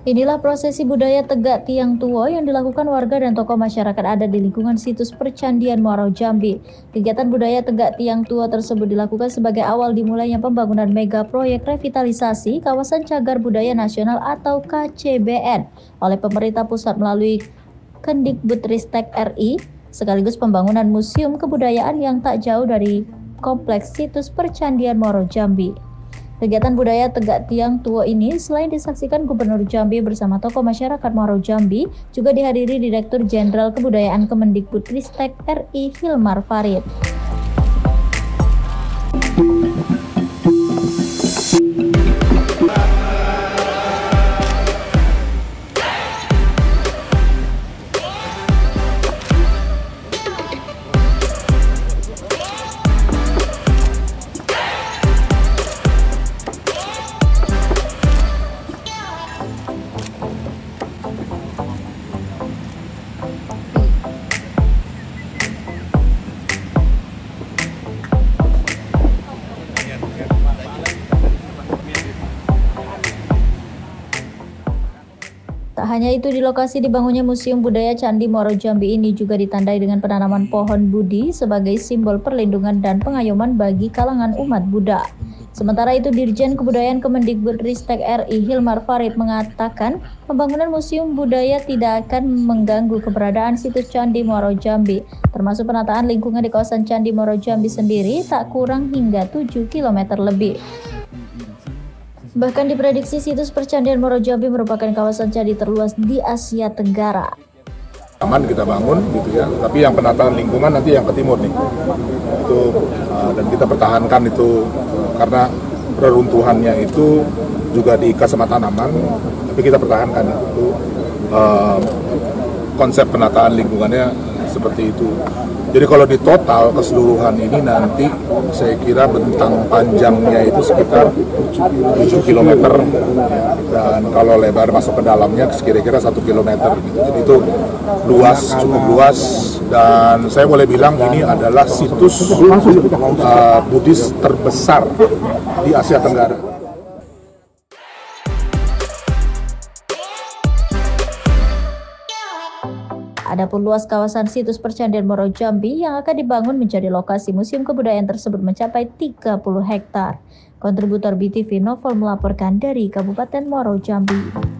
Inilah prosesi budaya Tegak Tiang Tuo yang dilakukan warga dan tokoh masyarakat ada di lingkungan situs Percandian Muarau Jambi. Kegiatan budaya Tegak Tiang Tuo tersebut dilakukan sebagai awal dimulainya pembangunan mega proyek revitalisasi kawasan cagar budaya nasional atau KCBN oleh pemerintah pusat melalui Kemdikbudristek RI sekaligus pembangunan museum kebudayaan yang tak jauh dari kompleks situs Percandian Muarau Jambi. Kegiatan budaya Tegak Tiang Tua ini selain disaksikan Gubernur Jambi bersama tokoh masyarakat Muaro Jambi, juga dihadiri Direktur Jenderal Kebudayaan Kemendikbudristek RI Hilmar Farid. Tak hanya itu, di lokasi dibangunnya Museum Budaya Candi Muaro Jambi ini juga ditandai dengan penanaman pohon budi sebagai simbol perlindungan dan pengayoman bagi kalangan umat Buddha. Sementara itu, Dirjen Kebudayaan Kemendikbudristek RI Hilmar Farid mengatakan pembangunan Museum Budaya tidak akan mengganggu keberadaan situs Candi Muaro Jambi, termasuk penataan lingkungan di kawasan Candi Muaro Jambi sendiri tak kurang hingga 7 km lebih. Bahkan diprediksi situs Percandian Moro Jambi merupakan kawasan candi terluas di Asia Tenggara. Aman kita bangun gitu ya, tapi yang penataan lingkungan nanti yang ke timur nih. Itu uh, dan kita pertahankan itu uh, karena reruntuhannya itu juga diikat sama tanaman, tapi kita pertahankan itu uh, konsep penataan lingkungannya seperti itu. Jadi kalau di total keseluruhan ini nanti saya kira bentang panjangnya itu sekitar 7 km dan kalau lebar masuk ke dalamnya kira-kira satu km gitu. Jadi itu luas cukup luas dan saya boleh bilang ini adalah situs uh, Buddhis terbesar di Asia Tenggara. Adapun luas kawasan situs Percandian Moro Jambi yang akan dibangun menjadi lokasi museum kebudayaan tersebut mencapai 30 hektar. Kontributor BTV Novel melaporkan dari Kabupaten Moro Jambi.